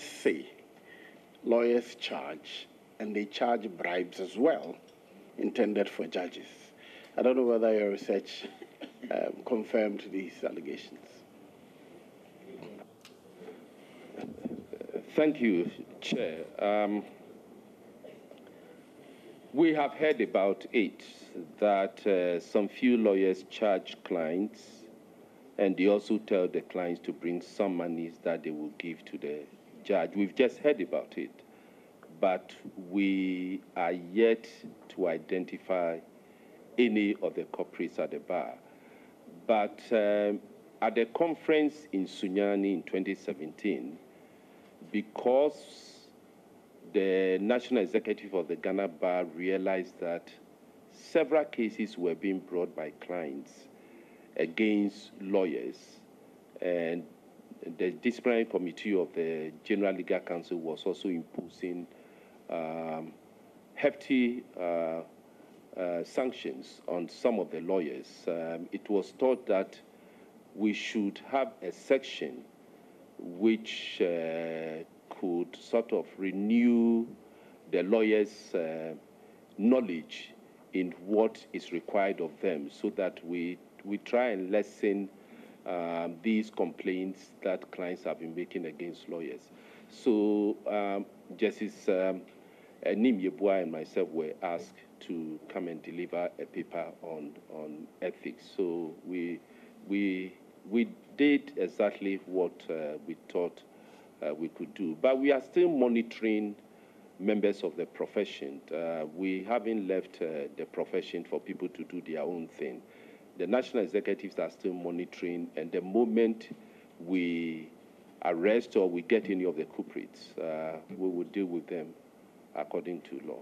say lawyers charge, and they charge bribes as well, intended for judges. I don't know whether your research um, confirmed these allegations. Thank you, Chair. Um, we have heard about it that uh, some few lawyers charge clients and they also tell the clients to bring some monies that they will give to the judge. We've just heard about it, but we are yet to identify any of the culprits at the bar. But um, at the conference in Sunyani in 2017, because the National Executive of the Ghana Bar realized that several cases were being brought by clients against lawyers, and the disciplinary committee of the General Legal Council was also imposing um, hefty uh, uh, sanctions on some of the lawyers. Um, it was thought that we should have a section which uh, could sort of renew the lawyers' uh, knowledge in what is required of them so that we, we try and lessen um, these complaints that clients have been making against lawyers. So um, Justice um, Anin Yeboah and myself were asked to come and deliver a paper on, on ethics. So we, we, we did exactly what uh, we thought uh, we could do. But we are still monitoring members of the profession. Uh, we haven't left uh, the profession for people to do their own thing. The national executives are still monitoring, and the moment we arrest or we get any of the culprits, uh, we will deal with them according to law.